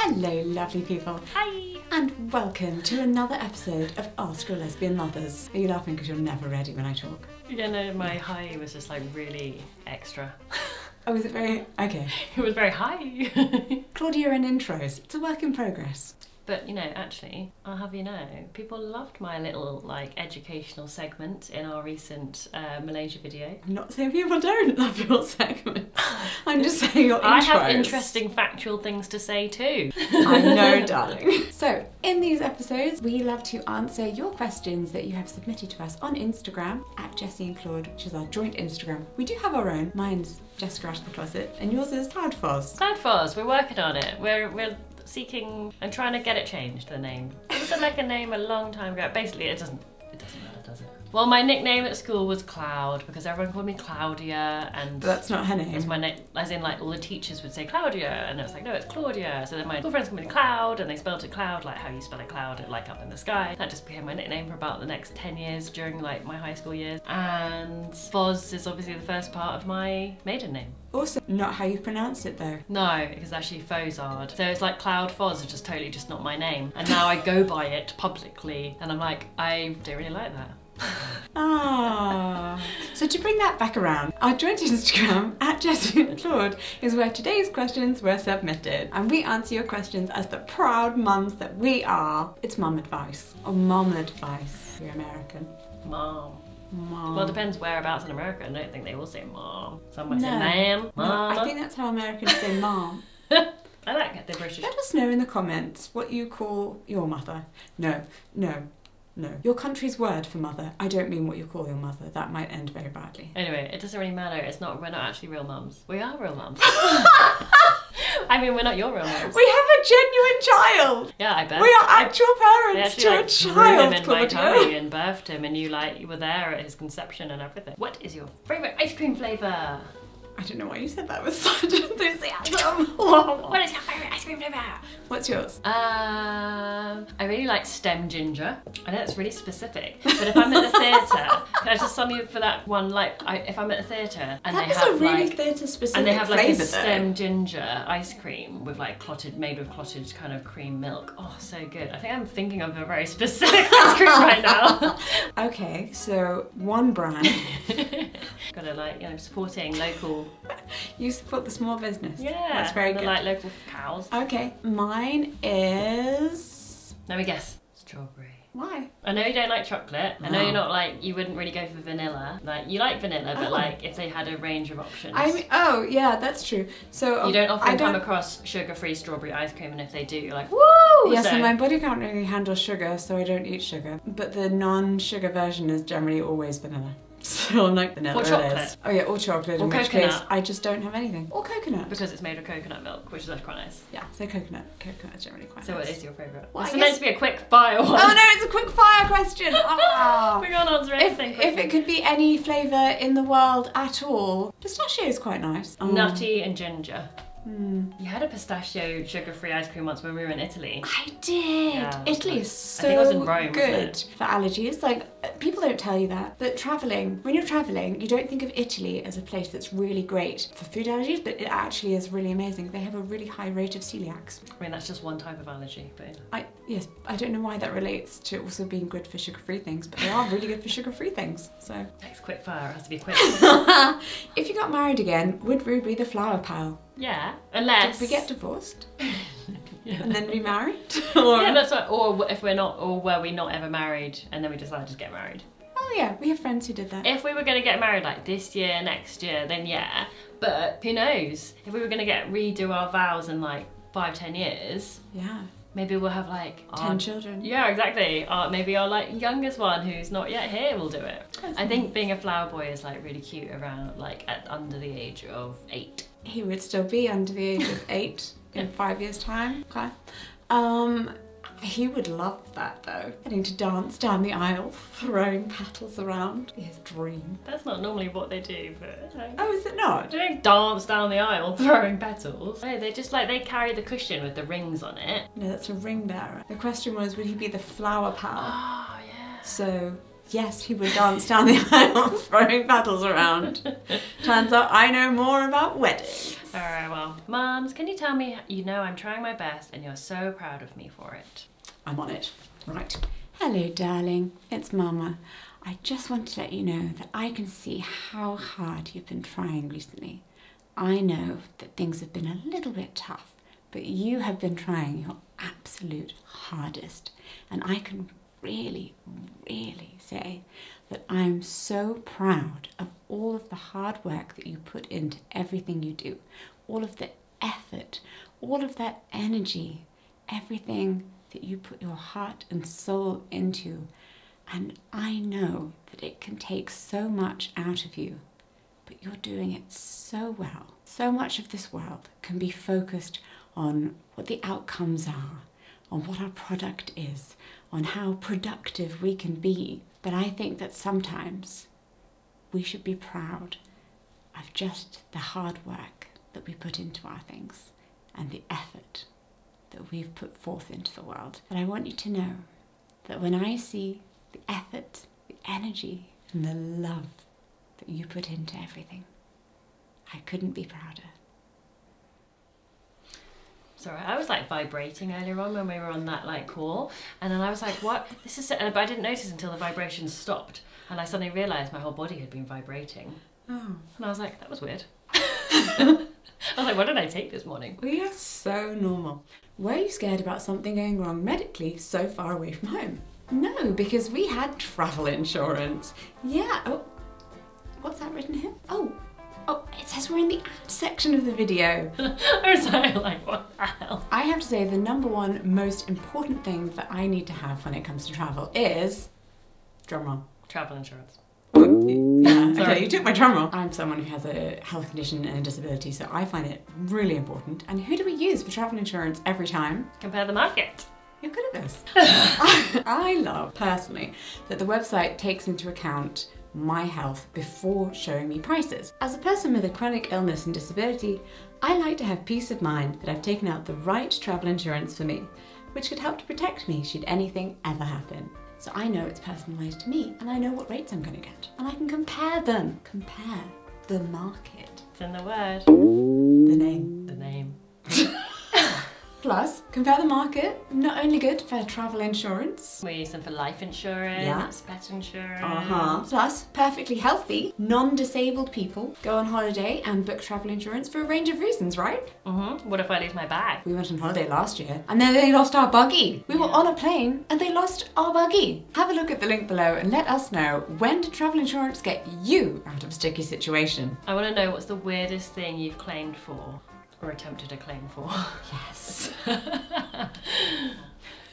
Hello, lovely people, Hi! and welcome to another episode of Ask Your Lesbian Mothers. Are you laughing because you're never ready when I talk? Yeah, no, my high was just like really extra. Oh, was it very. Okay. It was very high. Claudia and intros. It's a work in progress. But you know, actually, I'll have you know, people loved my little like educational segment in our recent uh, Malaysia video. I'm not saying people don't love your segments. I'm just saying your intros. I have interesting factual things to say too. I know, darling. So, in these episodes, we love to answer your questions that you have submitted to us on Instagram at Jessie and Claud, which is our joint Instagram. We do have our own. Mine's Jessica Out of the Closet, and yours is Cloud Foz. Cloud Foz, we're working on it. We're we're seeking and trying to get it changed. The name. It was like a name a long time ago. Basically, it doesn't Well, my nickname at school was Cloud because everyone called me Claudia, and But that's not her name. my name, as in like all the teachers would say Claudia, and it was like, no, it's Claudia. So then my school friends called me Cloud, and they spelled it Cloud, like how you spell it Cloud, like up in the sky. That just became my nickname for about the next 10 years during like my high school years. And Foz is obviously the first part of my maiden name. Also, not how you pronounce it though. No, it's actually Fozard. So it's like Cloud Foz is just totally just not my name. And now I go by it publicly, and I'm like, I don't really like that. Ah. So to bring that back around, our joint Instagram at Jessie and Claud is where today's questions were submitted. And we answer your questions as the proud mums that we are. It's mum advice. Or mom advice. You're American. Mom. Mom. Well, it depends whereabouts in America. I don't think they will say mom. Some might say No. ma'am, No. I think that's how Americans say mom. I like the British. Let us know in the comments what you call your mother. No, no, no. Your country's word for mother. I don't mean what you call your mother. That might end very badly. Anyway, it doesn't really matter. It's not. We're not actually real mums. We are real mums. I mean, we're not your real mums. We have a genuine child. Yeah, I bet. We are actual They parents actually to like a child, him in my Claudia. tummy and birthed him, and you like you were there at his conception and everything. What is your favorite ice cream flavor? I don't know why you said that with such enthusiasm. What is your favorite ice cream flavor? What's yours? Um, I really like stem ginger. I know it's really specific, but if I'm at the theatre, can I just sum you up for that one? Like, I, if I'm at the theatre and that they is have a really like theatre specific and they have like flavour a stem though. ginger ice cream with like clotted, made with clotted kind of cream milk. Oh, so good. I think I'm thinking of a very specific ice cream right now. Okay, so one brand. Gotta like, you know, supporting local. you support the small business. Yeah, That's very and the, good. like local cows. Okay, mine is. Let me guess. Strawberry. Why? I know you don't like chocolate. I know No. you're not like you wouldn't really go for vanilla. Like you like vanilla, but Oh. like if they had a range of options. I mean, oh yeah, that's true. So you um, don't often I come don't- across sugar-free strawberry ice cream, and if they do, you're like, woo! Yes, so, and my body can't really handle sugar, so I don't eat sugar. But the non-sugar version is generally always vanilla. So I'm like vanilla Or chocolate. Oh yeah, or chocolate. Or in which case coconut. I just don't have anything. Or coconut. because it's made of coconut milk, which is actually quite nice. Yeah, so coconut. Coconut is generally quite So nice. So what is your favourite? Well, this I is meant to be a quick fire one. Oh no, it's a quick fire question. Ah. we can't answer if, anything. if it could be any flavour in the world at all, pistachio is quite nice. Um, Nutty and ginger. Hmm. You had a pistachio sugar-free ice cream once when we were in Italy. I did. Yeah. Italy is I so think it was in Rome, good it? for allergies. Like uh, people don't tell you that, but traveling, when you're traveling, you don't think of Italy as a place that's really great for food allergies, but it actually is really amazing. They have a really high rate of celiacs. I mean, that's just one type of allergy, but I yes, I don't know why that relates to also being good for sugar-free things, but they are really good for sugar-free things. So, next quick fire has to be quick. if you got married again, would Rue be the flower pal? Yeah, unless Did we get divorced Yeah. and then remarried? or Yeah, that's right. Or if we're not, or were we not ever married, and then we decided to get married. oh yeah, we have friends who did that. If we were going to get married like this year, next year, then yeah. But who knows? If we were going to get redo our vows in like five, ten years, yeah, maybe we'll have like ten our- children. Yeah, exactly. Uh, maybe our like youngest one who's not yet here will do it. I think being a flower boy is like really cute around like at under the age of eight. He would still be under the age of eight in five years' time. Okay. Um, he would love that though. Getting to dance down the aisle, throwing petals around. His dream. That's not normally what they do, but like, Oh, is it not? They don't dance down the aisle throwing petals. No, they just like they carry the cushion with the rings on it. No, that's a ring bearer. The question was, would he be the flower pal? Oh yeah. So yes, he would dance down the aisle, throwing petals around. Turns out I know more about weddings. All right, well, moms, can you tell me? You know, I'm trying my best, and you're so proud of me for it. I'm on it. Right. Hello, darling. It's Mama. I just want to let you know that I can see how hard you've been trying recently. I know that things have been a little bit tough, but you have been trying your absolute hardest. And I can really, really that I'm so proud of all of the hard work that you put into everything you do, all of the effort, all of that energy, everything that you put your heart and soul into. And I know that it can take so much out of you, but you're doing it so well. So much of this world can be focused on what the outcomes are, on what our product is, on how productive we can be. But I think that sometimes we should be proud of just the hard work that we put into our things and the effort that we've put forth into the world. But I want you to know that when I see the effort, the energy, and the love that you put into everything, I couldn't be prouder. I was like vibrating earlier on when we were on that like call, and then I was like, "What? This is," but I didn't notice until the vibration stopped, and I suddenly realised my whole body had been vibrating, Oh, and I was like, "That was weird." I was like, "What did I take this morning?" we are so normal. Were you scared about something going wrong medically so far away from home? No, because we had travel insurance. Yeah. Oh, what's that written here? Oh, oh, it says we're in the ad section of the video. I was like, like, "What the hell?" I have to say the number one most important thing that I need to have when it comes to travel is drumroll. Travel insurance. Yeah, Sorry. okay, you took my drumroll. I'm someone who has a health condition and a disability, so I find it really important. And who do we use for travel insurance every time? Compare the market. You're good at this. I love, personally, that the website takes into account my health before showing me prices. As a person with a chronic illness and disability, I like to have peace of mind that I've taken out the right travel insurance for me, which could help to protect me should anything ever happen. So I know it's personalised to me and I know what rates I'm going to get. And I can compare them. Compare the market. It's in the word. The name. The name. Plus, compare the market. Not only good for travel insurance, We use them for life insurance, Yeah. pet insurance. Uh-huh. Plus, perfectly healthy, non-disabled people go on holiday and book travel insurance for a range of reasons, right? Mm-hmm. What if I lose my bag? We went on holiday last year and then they lost our buggy. We were on a plane and they lost our buggy. Have a look at the link below and let us know when did travel insurance get you out of a sticky situation? I want to know what's the weirdest thing you've claimed for or attempted to claim for. Yes.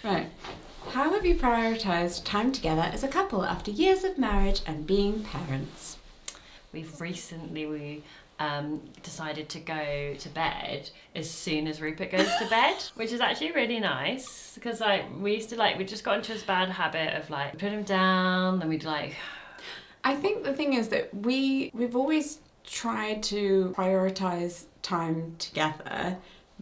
right. How have you prioritized time together as a couple after years of marriage and being parents? We've recently we um, decided to go to bed as soon as Rupert goes to bed, which is actually really nice because like we used to like we just got into this bad habit of like put him down, then we'd like I think the thing is that we we've always tried to prioritize time together,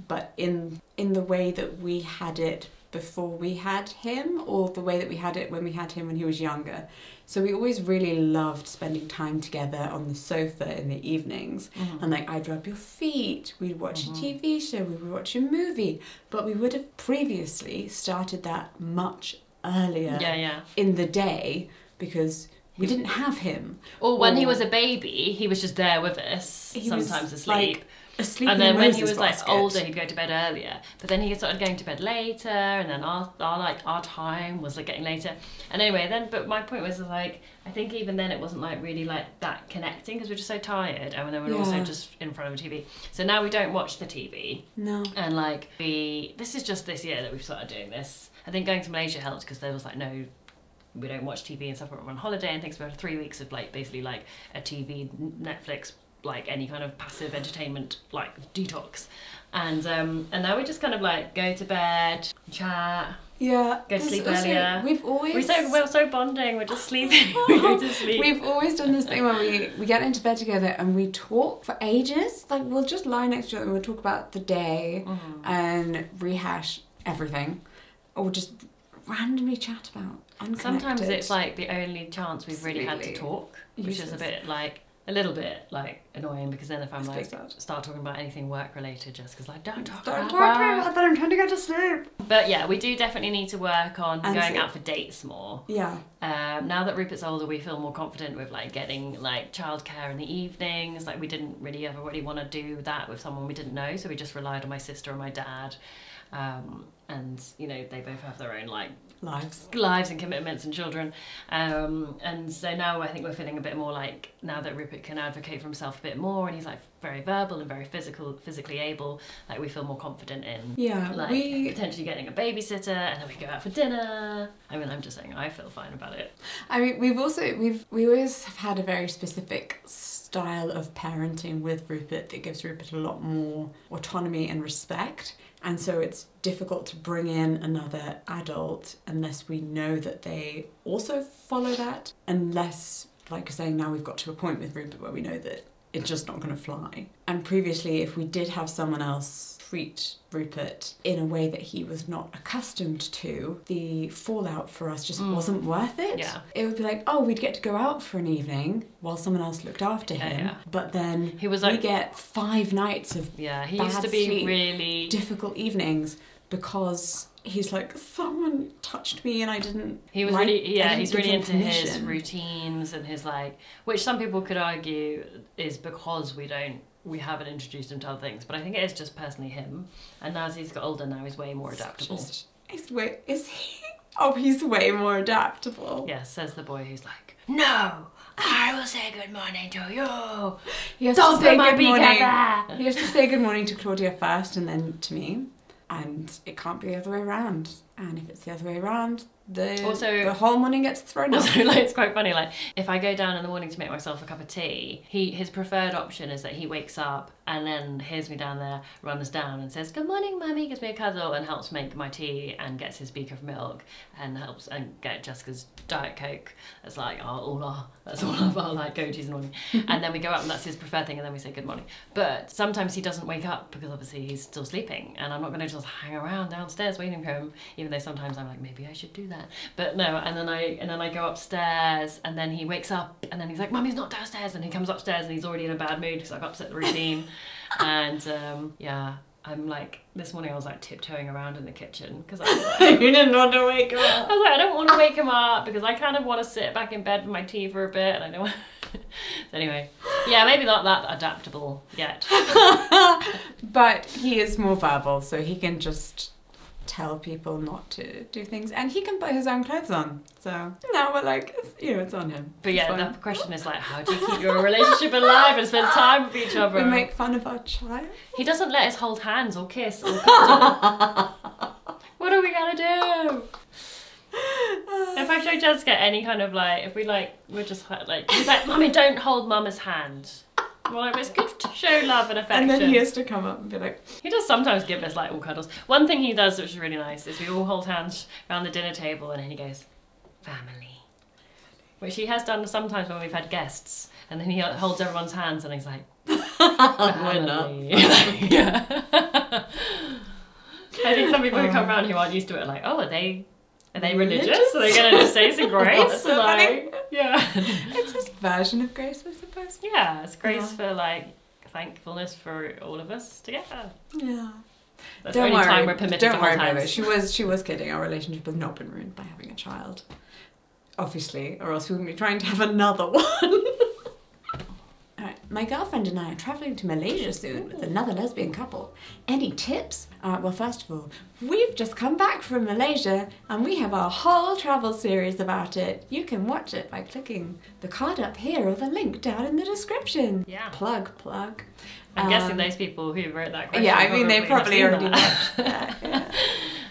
but in in the way that we had it before we had him, or the way that we had it when we had him when he was younger. So we always really loved spending time together on the sofa in the evenings, mm-hmm. and like I'd rub your feet, we'd watch a mm-hmm. TV show, we would watch a movie, but we would have previously started that much earlier yeah yeah. in the day because we didn't have him. Or when he was a baby, he was just there with us, was, sometimes asleep. like, Asleep and then when he was like older, he'd go to bed earlier. But then he started going to bed later, and then our, our like our time was like getting later. And anyway, then but my point was like I think even then it wasn't like really like that connecting because we we're just so tired, and then we we're also just in front of a TV. So now we don't watch the TV, No. and like we this is just this year that we've started doing this. I think going to Malaysia helped because there was like no. We don't watch TV and stuff. We're on holiday and things. We had three weeks of like basically like a TV, Netflix, like any kind of passive entertainment like detox and um and now we just kind of like go to bed chat Yeah. Go to sleep also- earlier. We've always we're so we're so bonding we're just sleeping we go to sleep We've always done this thing where we, we get into bed together and we talk for ages. Like we'll just lie next to each other and we'll talk about the day Mm-hmm. and rehash everything, or just randomly chat about sometimes it's like the only chance we've really had to talk which is a bit like a little bit like annoying because then if I'm like sad. start talking about anything work related, Jessica's like, don't talk Don't about talk about that. I'm trying to go to sleep. But yeah, we do definitely need to work on And going so- out for dates more. Yeah. Um, now that Rupert's older, we feel more confident with like getting like childcare in the evenings. Like we didn't really ever really want to do that with someone we didn't know, so we just relied on my sister and my dad. Um, and you know they both have their own like Lives. lives and commitments and children. Um, and so now I think we're feeling a bit more like now that Rupert can advocate for himself a bit more and he's like very verbal and very physical, physically able. Like we feel more confident in Yeah. like we. potentially getting a babysitter and then we go out for dinner. I mean, I'm just saying I feel fine about it. I mean, we've also we've we always have had a very specific style of parenting with Rupert that gives Rupert a lot more autonomy and respect, and so it's difficult to bring in another adult unless we know that they also follow that. Unless, like you're saying, now we've got to a point with Rupert where we know that it's just not going to fly. And previously, if we did have someone else treat Rupert in a way that he was not accustomed to, the fallout for us just Mm. wasn't worth it. Yeah. It would be like, oh, we'd get to go out for an evening while someone else looked after him. yeah. But then He was like, we get five nights of yeah, he used to be sleep. really. difficult evenings because he's like, someone touched me and I didn't. He was like- really, yeah, he's really into his routines and his like, which some people could argue is because we don't, we haven't introduced him to other things. But I think it is just personally him. And as he's got older now, he's way more adaptable. Just, he's way, is he? Oh, he's way more adaptable. Yeah, says the boy who's like, no, I will say good morning to you. He has Don't to say good morning. He has to say good morning to Claudia first and then to me. And it can't be the other way around. And if it's the other way around, the Also- the whole morning gets thrown out. Also, like, it's quite funny. Like, if I go down in the morning to make myself a cup of tea, he his preferred option is that he wakes up and then hears me down there, runs down and says, "Good morning, mummy," gives me a cuddle and helps make my tea and gets his beaker of milk and helps and get Jessica's diet coke. That's like our, all our that's all of our like go tos in the morning. and then we go up and that's his preferred thing, and then we say good morning. But sometimes he doesn't wake up because obviously he's still sleeping, and I'm not going to just hang around downstairs waiting for him. Even sometimes I'm like, maybe I should do that. But no, and then I and then I go upstairs, and then he wakes up, and then he's like, "Mummy's not downstairs," and he comes upstairs, and he's already in a bad mood because I've upset the routine, and um, yeah. I'm like this morning. I was like tiptoeing around in the kitchen because I was like, you didn't want to wake I up. was like, I don't want to wake him up because I kind of want to sit back in bed with my tea for a bit, and I don't. so anyway, yeah, maybe not that adaptable yet. but he is more verbal, so he can just tell people not to do things, and he can put his own clothes on. So now we're like, it's, you know, it's on him. But It's yeah, fine. the question is like, how do you keep your relationship alive and spend time with each other? we make fun of our child. He doesn't let us hold hands or kiss or what are we gonna do? If I show Jessica any kind of like, if we like, we're just like, he's like, "Mummy, don't hold Mama's hand." Well, like, it's good to show love and affection. And then he has to come up and be like, He does sometimes give us like all cuddles. One thing he does, which is really nice, is we all hold hands around the dinner table, and then he goes, "Family," which he has done sometimes when we've had guests, and then he holds everyone's hands, and he's like, "Family." yeah. I think some people who come oh. around who aren't used to it are like, "Oh, are they?" Are they religious? Religious? Are they going to just say some grace? So funny? like, yeah. it's his version of grace, I suppose. yeah, it's grace Yeah. for like thankfulness for all of us together. Yeah. That's Don't worry. time we're permitted Don't to worry about it. She was she was kidding. Our relationship has not been ruined by having a child. Obviously, or else we wouldn't be trying to have another one. My girlfriend and I are travelling to Malaysia soon with another lesbian couple. Any tips? Uh, well, first of all, we've just come back from Malaysia and we have a whole travel series about it. You can watch it by clicking the card up here or the link down in the description. Yeah. Plug, plug. I'm guessing Um, those people who wrote that question. Yeah, I mean, they probably already that. watched that.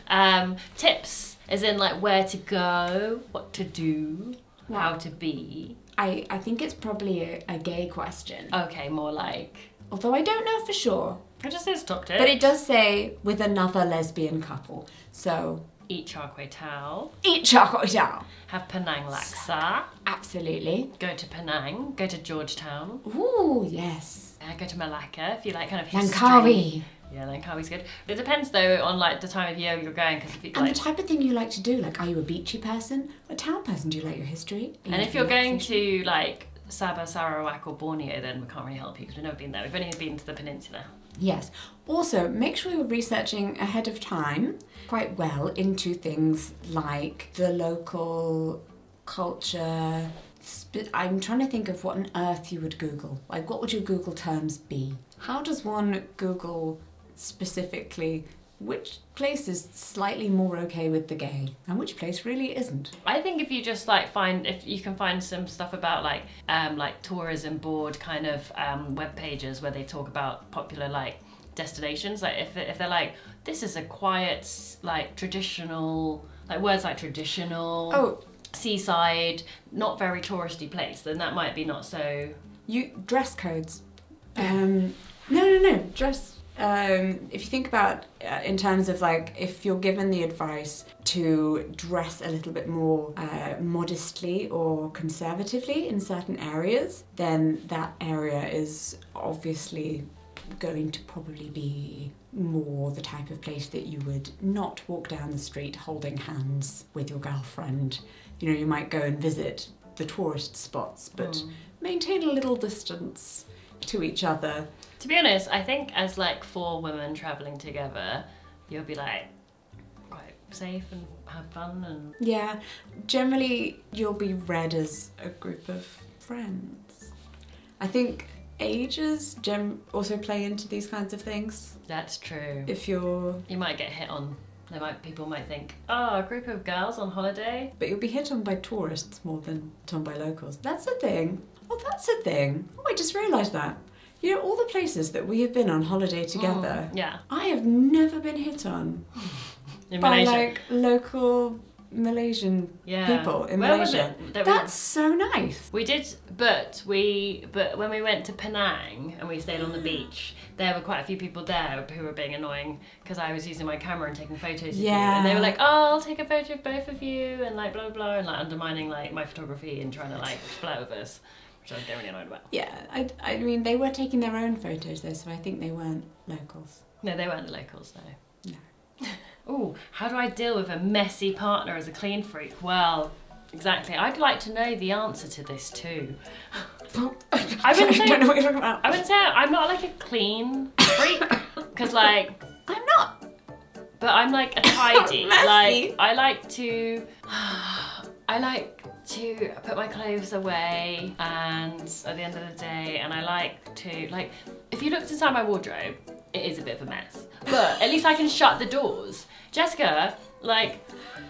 Yeah. um, tips, as in like where to go, what to do, how to be. I, I think it's probably a, a gay question. Okay, more like. Although I don't know for sure. I just says top tip. But it does say with another lesbian couple. So Eat char kway teow. eat chocolate down. Have Penang laksa. Absolutely. Go to Penang. Go to Georgetown. Ooh, yes. Uh, go to Malacca if you like kind of history. Langkawi. Yeah, Langkawi's good. It depends though on like the time of year you're going because if you And like the type of thing you like to do, like are you a beachy person? A town person? Do you like your history? You And if you're going to like Sabah, Sarawak, or Borneo, then we can't really help you because we've never been there. We've only been to the peninsula. Yes. Also, make sure you're researching ahead of time quite well into things like the local culture. I'm trying to think of what on earth you would Google. Like, what would your Google terms be? How does one Google specifically which place is slightly more okay with the gay and which place really isn't? I think if you just like find if you can find some stuff about like um like tourism board kind of um web pages where they talk about popular like destinations like if if they're like this is a quiet like traditional like words like traditional Oh, seaside not very touristy place then that might be not so You dress codes. Um, no, no, no. Dress. Um, if you think about uh, in terms of like if you're given the advice to dress a little bit more uh, modestly or conservatively in certain areas, then that area is obviously going to probably be more the type of place that you would not walk down the street holding hands with your girlfriend. You know, you might go and visit the tourist spots, but Mm. maintain a little distance to each other. To be honest I think as like four women traveling together you'll be like quite safe and have fun and Yeah, generally you'll be read as a group of friends. I think ages gem also play into these kinds of things. that's true If you're, you might get hit on they might people might think oh a group of girls on holiday but you'll be hit on by tourists more than hit on by locals. That's a thing. Oh, that's a thing. Oh, I just realised that. You know, all the places that we have been on holiday together, Mm, yeah. I have never been hit on in by Malaysia. like local Malaysian yeah. people in Where Malaysia. that That's so nice. We did, but we but when we went to Penang and we stayed on the beach, there were quite a few people there who were being annoying because I was using my camera and taking photos of you, and they were like, "Oh, I'll take a photo of both of you," and like blah blah blah, and like undermining like my photography and trying to like flirt with us, which I getting really annoyed about. Yeah, I, I mean, they were taking their own photos though, so I think they weren't locals. No, they weren't the locals, no. No. Oh, how do I deal with a messy partner as a clean freak? Well, exactly. I'd like to know the answer to this too. I wouldn't say- don't know what you're talking about. I wouldn't say I'm not like a clean freak, because like I'm not. But I'm like a tidy. Like I like to I like to put my clothes away and at the end of the day and I like to like if you looked inside my wardrobe, it is a bit of a mess. But at least I can shut the doors. Jessica, like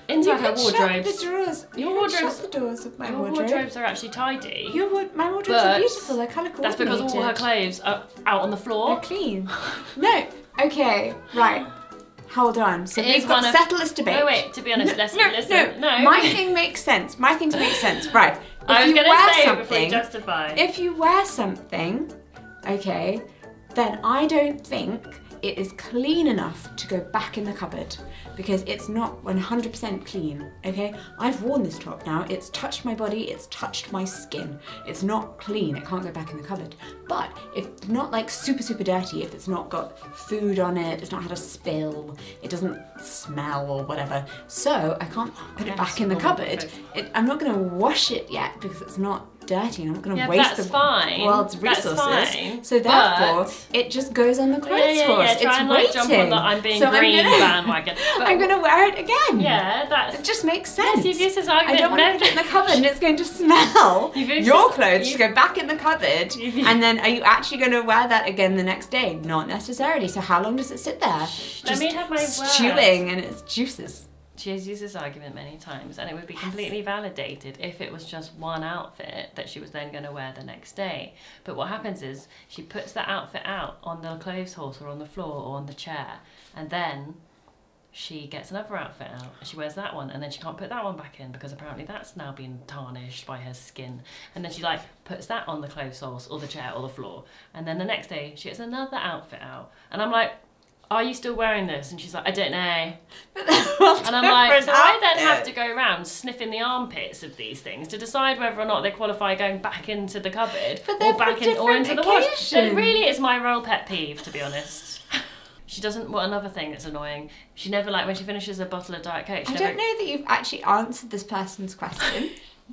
You inside her can shut wardrobes. the drawers. You Your shut wardrobes- the doors of my your wardrobe. wardrobes are actually tidy. Your ward- my wardrobes are beautiful. They're colour That's because all her clothes are out on the floor They're clean. no. Okay. Right. Hold on. So It we've got of- settle this debate. Wait, wait, to be honest, let's no, listen. no, No. My thing makes sense. My things make sense. Right. If I was you gonna wear say before you something, justify. if you wear something, okay, then I don't think it is clean enough to go back in the cupboard because it's not 100% clean, okay? I've worn this top now, it's touched my body, it's touched my skin. It's not clean, it can't go back in the cupboard. But if it's not like super, super dirty, if it's not got food on it, it's not had a spill, it doesn't smell or whatever, so I can't put it back in the oh cupboard. It, I'm not gonna wash it yet because it's not dirty and I'm not gonna Yeah, waste the fine. world's resources. fine. So therefore, But- it just goes on the clothes yeah, yeah, horse. yeah. It's and like waiting. jump on the I'm being So I'm green gonna- bandwagon. But I'm gonna wear it again. yeah, that's... It just makes sense. you've used this I don't want to put it in the cupboard and it's going to smell. Your clothes you- to go back in the cupboard, and then are you actually going to wear that again the next day? Not necessarily. So how long does it sit there? Let me have my word. stewing and its juices. She has used this argument many times, and it would be completely validated if it was just one outfit that she was then going to wear the next day. But what happens is she puts that outfit out on the clothes horse or on the floor or on the chair, and then she gets another outfit out and she wears that one, and then she can't put that one back in because apparently that's now been tarnished by her skin. And then she like puts that on the clothes horse or the chair or the floor, and then the next day she gets another outfit out, and I'm like. Are you still wearing this? And she's like, I don't know. And I'm like, so I then have to go around sniffing the armpits of these things to decide whether or not they qualify going back into the cupboard or back in or into different the wash. Occasions. really, it's my real pet peeve, to be honest. She doesn't. What another thing that's annoying? She never like when she finishes a bottle of diet coke. She I never, don't know that you've actually answered this person's question.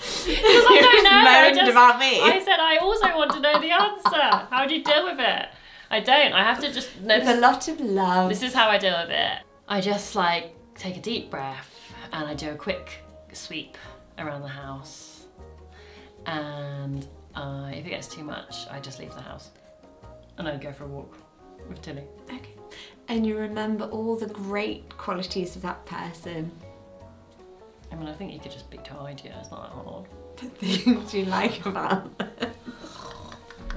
Because I don't know. I just- about me. I said I also want to know the answer. How do you deal with it? I don't. I have to just. No, With a lot of love. this is how I deal with it. I just like take a deep breath and I do a quick sweep around the house. And uh, if it gets too much, I just leave the house and I go for a walk with Tilly. Okay. And you remember all the great qualities of that person, I mean, I think you could just speak to her idea. It's not that hard. the things you like about them.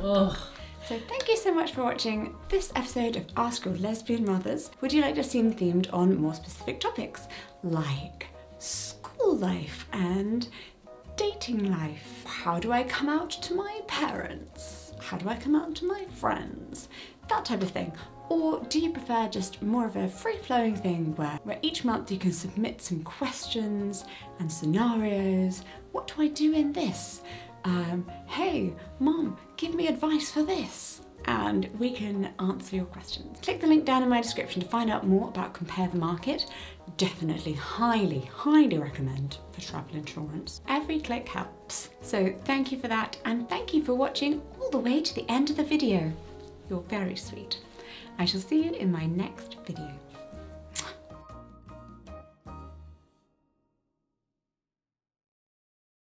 Ugh. So thank you so much for watching this episode of Ask Your Lesbian Mothers. Would you like to see them themed on more specific topics like school life and dating life? How do I come out to my parents? How do I come out to my friends? That type of thing. Or do you prefer just more of a free flowing thing where, where each month you can submit some questions and scenarios? What do I do in this? Um, hey, mom, give me advice for this. And we can answer your questions. Click the link down in my description to find out more about Compare the Market. Definitely, highly, highly recommend for travel insurance. Every click helps. So thank you for that, and thank you for watching all the way to the end of the video. You're very sweet. I shall see you in my next video.